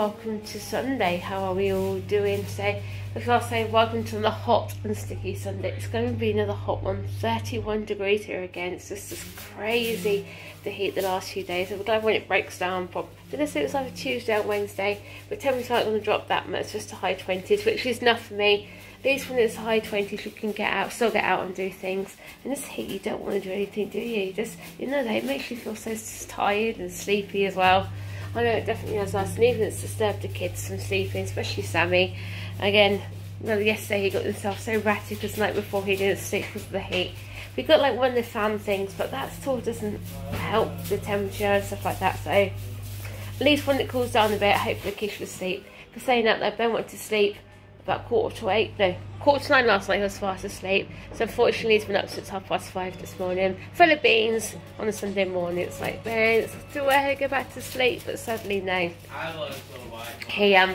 welcome to Sunday. How are we all doing today? Before I say welcome to the hot and sticky Sunday, it's going to be another hot one. 31 degrees here again. It's just as crazy the heat the last few days. I'm glad when it breaks down. Did I say it was either Tuesday or Wednesday? But tell me temperature's not going to drop that much, just to high 20s, which is enough for me. At least when it's high 20s, you can get out, still get out and do things. And this heat, you don't want to do anything, do you? Just, you know, that it makes you feel so tired and sleepy as well. I know it definitely has us, and even it's disturbed the kids from sleeping, especially Sammy. Again, well, yesterday he got himself so ratty because the night before he didn't sleep because of the heat. We got like one of the fan things, but that still doesn't help the temperature and stuff like that. So at least when it cools down a bit, hopefully the kids will sleep. For saying that, though, Ben went to sleep about quarter to eight, no, quarter to nine last night, he was fast asleep. So unfortunately, he's been up since half past five this morning, full of beans on a Sunday morning. It's like, man, do I go back to sleep? But sadly, no. He, um,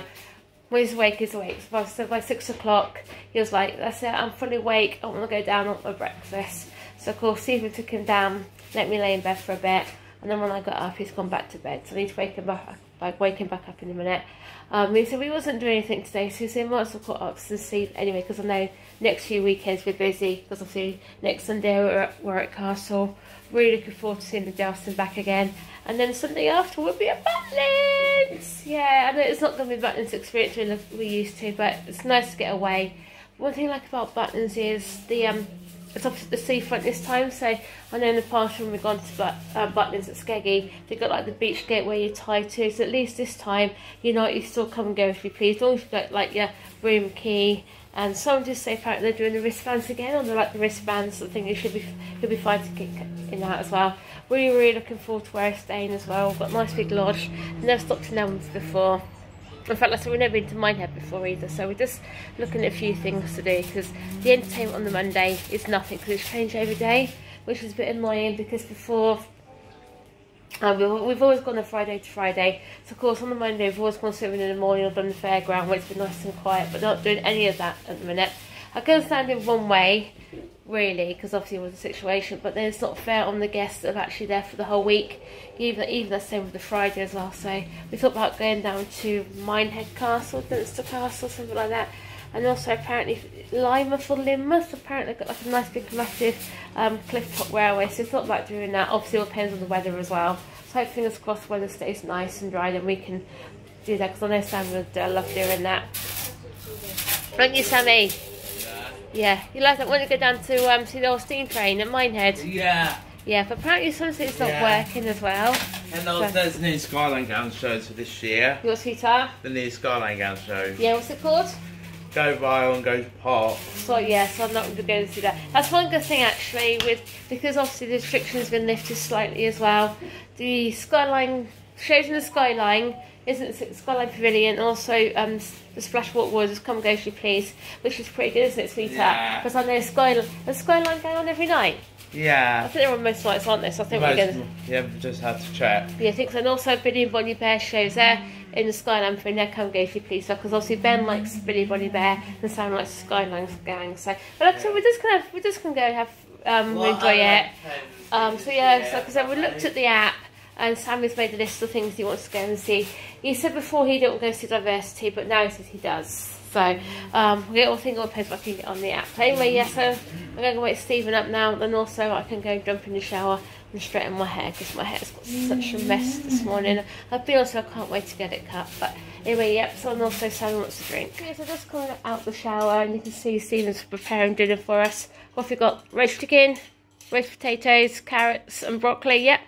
when he's awake, he's awake. So by six o'clock, he was like, that's it, I'm fully awake, I want to go down on my breakfast. So of course, Steven took him down, let me lay in bed for a bit. And then when I got up, he's gone back to bed. So I need to wake him back, like him back up in a minute. Um, he said we wasn't doing anything today, so he said might as well caught up to see anyway, because I know next few weekends we're busy, because obviously next Sunday we're at, we're at Castle. Really looking forward to seeing the Jousting back again. And then Sunday after we'll be at Butlins! Yeah, I know it's not going to be Butlins experience we we used to, but it's nice to get away. One thing I like about Butlins is the um, it's opposite the seafront this time. So I know in the past when we've gone to but, uh, Butlins at Skeggy, they've got like the beach gate where you tie to. So at least this time, you know, you still come and go if you please. As long as you've got like your room key. And someone just say apparently they're doing the wristbands again, they're like the wristbands. I think you should be you'll be fine to get in that as well. Really, really looking forward to where I'm staying as well. A nice big lodge. Never stopped in Elms before. In fact, I said, we've never been to Minehead before either, so we're just looking at a few things to do because the entertainment on the Monday is nothing because it's changed every day, which is a bit annoying because before uh, we've always gone a Friday to Friday. So, of course, on the Monday, we've always gone swimming in the morning or done the fairground, where it's been nice and quiet, but not doing any of that at the minute. I can stand in one way, really, because obviously it was a situation, but then it's not fair on the guests that are actually there for the whole week, even even the same with the Friday as well. So we thought about going down to Minehead Castle, Dunster Castle, something like that. And also apparently Lymouth or Lynmouth, apparently got like a nice big massive um, cliff top railway, so we thought about doing that. Obviously it depends on the weather as well. So hope fingers crossed weather stays nice and dry, then we can do that, because I know Sam would uh, love doing that. Don't you, Sammy? Yeah, you like that when you go down to um, see the old steam train at Minehead? Yeah. Yeah, but apparently something's not Yeah. working as well. And there's, there's new Skyline Gang shows for this year. Your sweetheart? The new Skyline Gang show. Yeah, what's it called? Go viral and go pop. So yeah, so I'm not going to go and see that. That's one good thing actually, with because obviously the restrictions been lifted slightly as well. The skyline shows in the skyline isn't it Skyline Pavilion. Also, um, the Splash Walk was Come Go If You Please, which is pretty good, isn't it, sweetheart? Yeah. Because I know Skyline. Is Skyline going on every night? Yeah. I think they're on most nights, aren't they? So I think we're Most- going. yeah, we just had to check. Yeah, I think so. And also Billy and Bonnie Bear shows there in the Skyline for their Come Go If You Please because obviously Ben likes Billy and Bonnie Bear and Sam likes the Skyline gang. So, but like I said, we're just gonna we're just gonna go and have um enjoy it. Um, so yeah, so because we looked at the app and Sammy's made a list of things he wants to go and see. He said before he didn't want to go see diversity, but now he says he does. So um, we all think all depends what I can get on the app. But anyway, yeah, so I'm going to wake Steven up now, and also I can go jump in the shower and straighten my hair because my hair's got such a mess this morning. I'll be honest, I can't wait to get it cut. But anyway, yep. So and also Sam wants to drink. Okay, so just coming out the shower, and you can see Steven's preparing dinner for us. What have we got? Roast chicken, roast potatoes, carrots, and broccoli. Yep.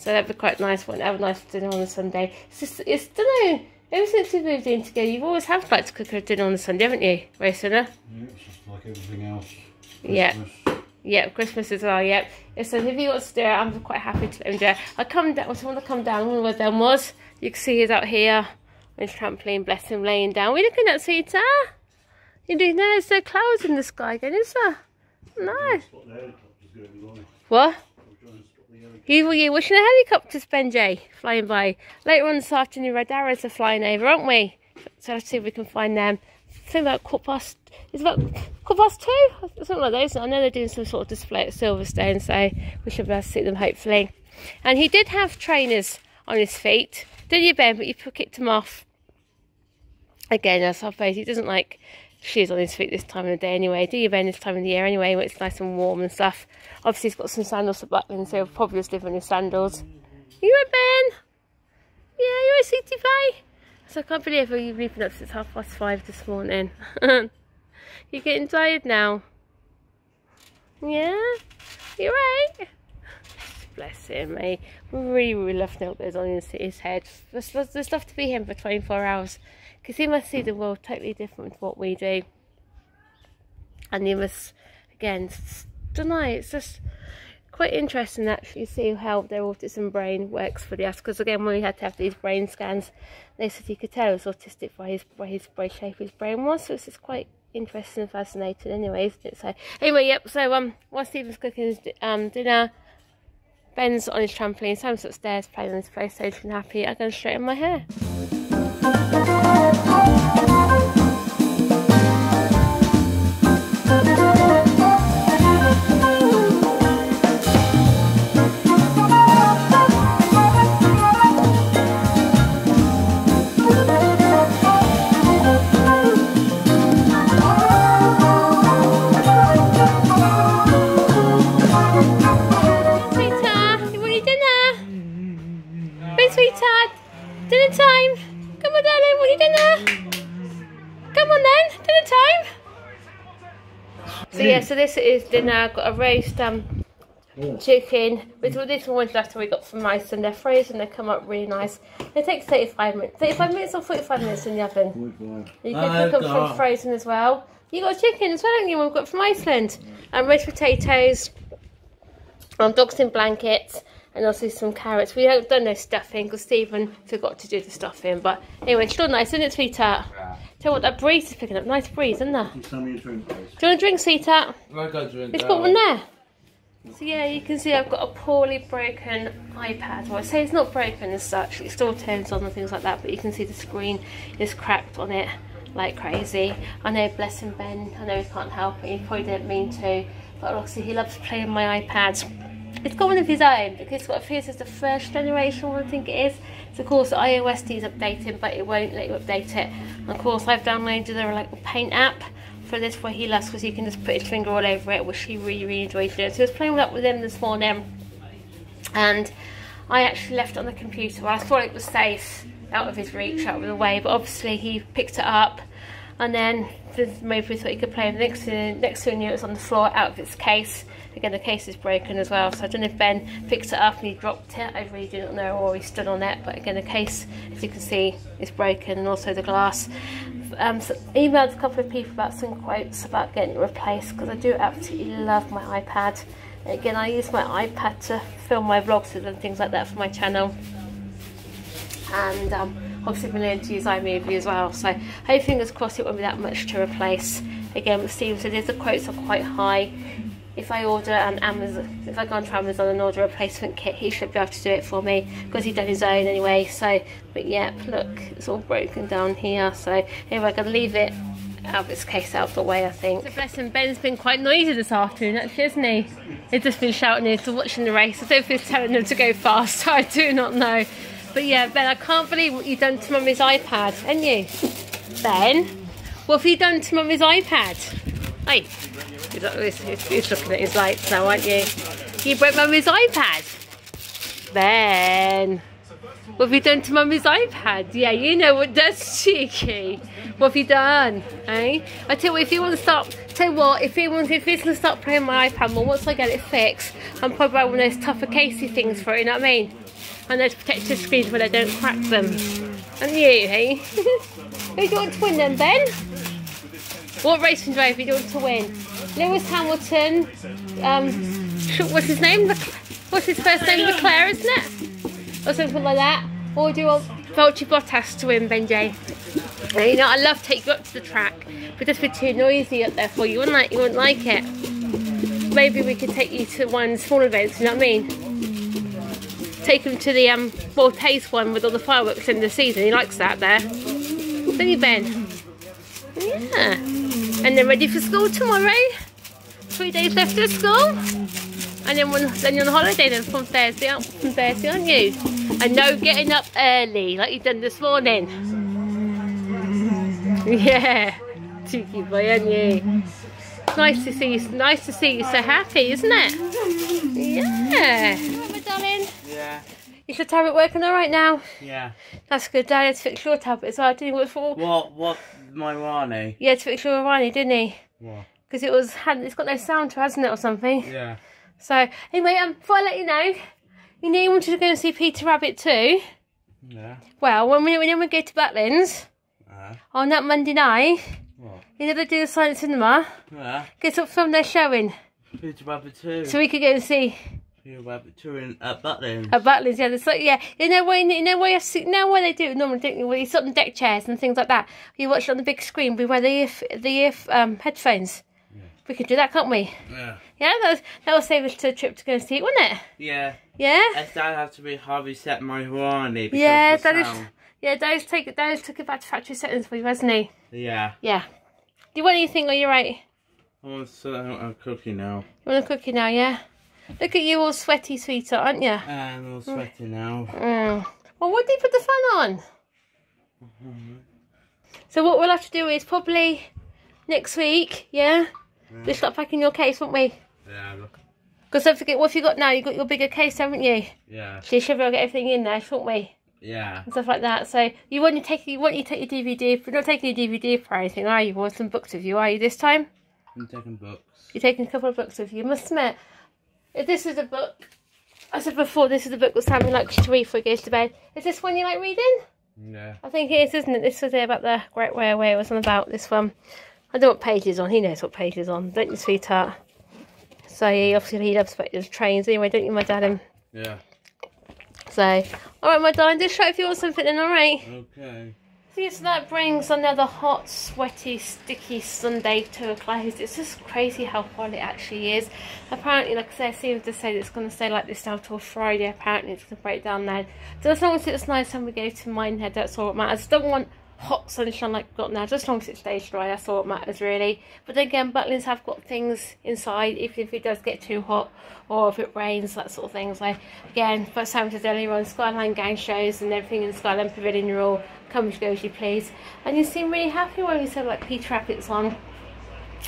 So that'd be quite nice. One have a nice dinner on a Sunday. It's just, it's don't know. Ever since we moved in together, you've always had liked to cook a dinner on a Sunday, haven't you, Racina? Yeah, it's just like everything else. Yeah. Christmas. Yep, Christmas as well, yep. Yeah, So if he wants to do it, I'm quite happy to let him do it. I come down, I want to come down where Ben was. You can see he's out here on his trampoline, bless him, laying down. We're looking at Sita. You do there's the clouds in the sky again, is there? Nice. What You were you wishing a helicopter's Benjay flying by. Later on this afternoon, red arrows are flying over, aren't we? So let's see if we can find them. I think about quarter past. It's about quarter past two, something like it? I know they're doing some sort of display at Silverstone, so we should be able to see them hopefully. And he did have trainers on his feet didn't you, Ben? But you kicked them off. Again, our face, he doesn't like shoes on his feet this time of the day anyway. Do you, Ben, this time of the year anyway, when it's nice and warm and stuff. Obviously, he's got some sandals for Buckland, so he'll probably just live in his sandals. You right, Ben? Yeah, you right, sweetie pie? So I can't believe you've been up since half past five this morning. You're getting tired now. Yeah? You right? Bless him, eh? Really, really love to know what on in his head. There's, there's stuff to be him for 24 hours. Because he must see the world totally different to what we do. And he must, again, don't know, it's just quite interesting actually see how their autism brain works for the us because again when we had to have these brain scans they said you could tell he was autistic by his by his by shape his brain was so it's just quite interesting and fascinating anyway isn't it? So anyway yep so um while Steven's cooking his um dinner? Ben's on his trampoline Sam's upstairs playing on his PlayStation happy. I'm going to straighten my hair So this is dinner. I've got a roast um, chicken. With all this one's left we got from rice and they're frozen. They come up really nice. It takes 35 minutes. 35 minutes or 45 minutes in the oven. You can cook them from frozen as well. You got chicken as well, haven't you? We've got from Iceland. And roast potatoes. Um, dogs in blankets and also some carrots. We haven't done no stuffing because Steven forgot to do the stuffing. But anyway, it's still nice, isn't it, sweetheart? Yeah. Tell what that breeze is picking up. Nice breeze, isn't there? Tell me a drink, please. Do you want a drink, sweetheart? I've got a drink. It's got one there. So yeah, you can see I've got a poorly broken iPad. Well, I say it's not broken as such. It still turns on and things like that, but you can see the screen is cracked on it like crazy. I know, bless him, Ben. I know he can't help it. He probably didn't mean to, but obviously he loves playing my iPad it's got one of his own because what appears is the first generation one I think it is. So of course iOS is updating but it won't let you update it. And of course I've downloaded a like paint app for this for he loves because you can just put his finger all over it which he really really enjoys doing. So I was playing that with him this morning and I actually left it on the computer. I thought it was safe out of his reach out of the way but obviously he picked it up and then maybe thought he could play next to next thing to it was on the floor out of its case Again, the case is broken as well, so I don't know if Ben picked it up and he dropped it. I really don't know, or he stood on it. But again, the case, as you can see, is broken, and also the glass. Um, so emailed a couple of people about some quotes about getting it replaced because I do absolutely love my iPad. Again, I use my iPad to film my vlogs and things like that for my channel. And um, obviously been able to use iMovie as well. So hope fingers crossed it won't be that much to replace. Again, with Steve said, the quotes are quite high if I order an Amazon, if I go onto Amazon and order a replacement kit, he should be able to do it for me because he's done his own anyway. So, but yeah, look, it's all broken down here. So anyway, I'm gonna leave it out of its case out of the way, I think. So bless him, Ben's been quite noisy this afternoon, actually, hasn't he? He's just been shouting to watching the race. I don't know if he's telling them to go fast. I do not know. But yeah, Ben, I can't believe what you've done to Mummy's iPad, haven't you? Ben, what have you done to Mummy's iPad? Hey. He's, he's, he's looking at his lights now, aren't you? You broke Mummy's iPad. Ben. What have you done to Mummy's iPad? Yeah, you know what does, cheeky. What have you done? Eh? I tell you what, if you want to stop, tell you what, if he wants, if he's going to start playing my iPad more, once I get it fixed, I'm probably one of those tougher casey things for it, you know what I mean? And those protective screens where they don't crack them. And you, hey? Who do you want to win then, Ben? What racing driver do you want to win? Lewis Hamilton, um, what's his name? What's his first name? Leclerc, isn't it? Or something like that. Or do you want Valtteri Bottas to win, Benji? You know, I love taking you up to the track, but just be too noisy up there for you. You wouldn't like, you wouldn't like it. Maybe we could take you to one small events. You know what I mean? Take him to the um, World Taste one with all the fireworks in the season. He likes that there. You, Ben? Yeah. And then ready for school tomorrow. Three days left of school. And then when then you're on holiday then from Thursday, from Thursday, aren't you? And no getting up early like you've done this morning. Yeah. Cheeky boy, aren't you? Nice to see you. Nice to see you so happy, isn't it? Yeah. Right, my darling. Yeah. Is your tablet working all right now? Yeah. That's good. Dad had to fix your tablet as well. Didn't he? What for? What? What? My Rani? Yeah, to fix your Rani, didn't he? What? Because it was had it's got no sound to, hasn't it, or something? Yeah. So anyway, um, before I let you know, you know you wanted to go and see Peter Rabbit too. Yeah. Well, when we when we go to Butlins Uh, on that Monday night, what? you know they do the silent cinema. Yeah. Get up from their showing, Peter Rabbit too. so we could go and see 2 in at Butlins. at Butlins. Yeah, there's like yeah, you know where you know where you you know where they do it normally, don't you? You sit on deck chairs and things like that. You watch it on the big screen. We wear the ear, the ear um, headphones. We could do that, can't we? Yeah. Yeah, that was, that will save us to a trip to go and see it, wouldn't it? Yeah. Yeah. As Dad has to be hard reset my Rani Yeah, that is. Yeah, those take those took it back to factory settings for you, hasn't he? Yeah. Yeah. Do you want anything or you're right? I want to sit down a cookie now. You want a cookie now, yeah? Look at you all sweaty, sweetheart, aren't you? I'm all sweaty now. Mm. Well, what did you put the fan on? So what we'll have to do is probably next week, yeah? We'll start packing your case, won't we? Yeah, look. Because don't forget, what have you got now? You've got your bigger case, haven't you? Yeah. So you should be able to get everything in there, shouldn't we? Yeah. And stuff like that. So you want to take you want you to take your DVD, but not taking your DVD for anything, are you? Or some books with you, are you this time? I'm taking books. You're taking a couple of books with you. Must admit, if this is a book, I said before, this is the book that Sammy likes to read before he goes to bed. Is this one you like reading? Yeah. I think it is, isn't it? This was it about the Great Way Away. It was on about this one. I don't know what page it's on. He knows what page it's on, don't you, sweetheart? So yeah, obviously he loves his trains anyway, don't you, my dad? Him. Yeah. So, all right, my darling, just shout if you want something. Then, all right. Okay. So that brings another hot, sweaty, sticky Sunday to a close. It's just crazy how hot it actually is. Apparently, like I say, I seem to say it's going to stay like this now till Friday. Apparently, it's going to break down then. So as long as it's nice and we go to Minehead, that's all that matters. Don't want hot sunshine like we've got now. Just as long as it stays dry, that's all that matters really. But then again, Butlins have got things inside, even if it does get too hot or if it rains, that sort of thing. So again, but Sam said earlier on, Skyline gang shows and everything in Skyline Pavilion, you're all come and go as you please. And you seem really happy when you said like Peter Rabbit's on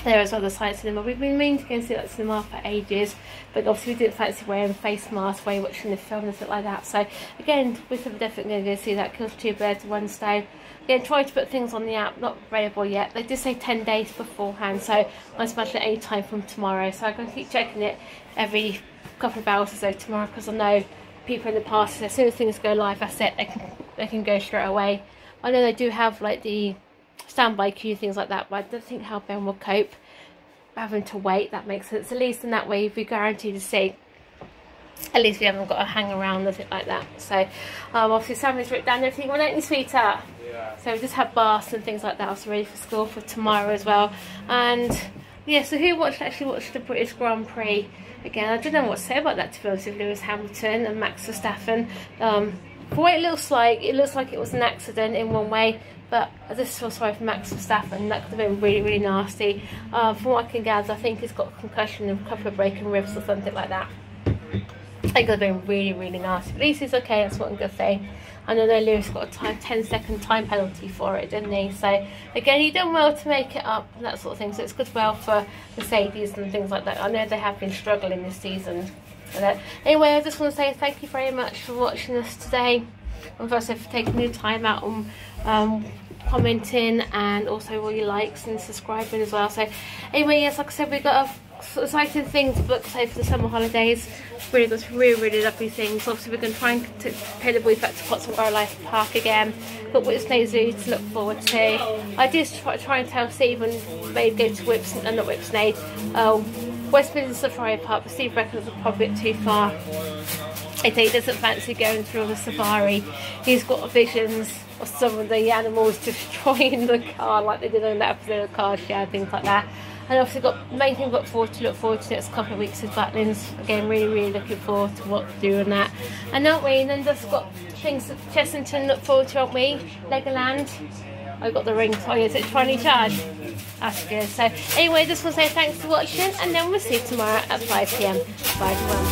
there as well, the silent cinema. We've been meaning to go and see that cinema for ages, but obviously we didn't fancy wearing face masks while watching the film and stuff like that. So again, we're definitely going to go see that. Kills two birds one stone. Again, try to put things on the app, not available yet. They did say 10 days beforehand, so I imagine at any time from tomorrow. So I'm going to keep checking it every couple of hours or so tomorrow because I know people in the past, as soon as things go live, that's it, they can, they can go straight away. I know they do have like the standby queue, things like that, but I don't think how Ben will cope having to wait. That makes sense. At least in that way, if we guarantee to see, at least we haven't got to hang around nothing like that. So, um, obviously, Sammy's ripped down everything. Well, don't you, sweetheart? Yeah. So we just have baths and things like that. Also ready for school for tomorrow as well. And yeah, so who watched actually watched the British Grand Prix again? I don't know what to say about that to be honest with Lewis Hamilton and Max Verstappen. Um, for what it looks like, it looks like it was an accident in one way, but I just feel sorry for Max Verstappen. That could have been really, really nasty. Uh, from what I can gather, I think he's got a concussion and a couple of broken ribs or something like that. Could have been really, really nasty. But least he's okay, that's what I'm to say. I know that Lewis got a time, 10 second time penalty for it, didn't he? So, again, he done well to make it up and that sort of thing. So, it's good well for Mercedes and things like that. I know they have been struggling this season. Anyway, I just want to say thank you very much for watching us today. And also for taking your time out and um, commenting and also all your likes and subscribing as well. So, anyway, yes, like I said, we've got a exciting things booked for the summer holidays. Really got some really, really lovely things. Obviously, we're going to try and t- pay the boys back to Cotswold Wildlife Park again. Got Whipsnade Zoo to look forward to. I did try, try and tell Steven maybe go to Whips, uh, not Whipsnade, uh, West Midland Safari Park, but Steve reckons it's probably a bit too far. If he doesn't fancy going through the safari, he's got visions of some of the animals destroying the car like they did on that episode of Car Share, things like that. And obviously got main thing got forward to look forward to next couple of weeks is Butlins. Again, really, really looking forward to what to do on that. And aren't we? And then just got things at Chessington look forward to, aren't we? Legoland. I got the ring. Oh, yeah, is it finally charged? That's good. So anyway, just want to say thanks for watching, and then we'll see you tomorrow at 5 pm. Bye everyone.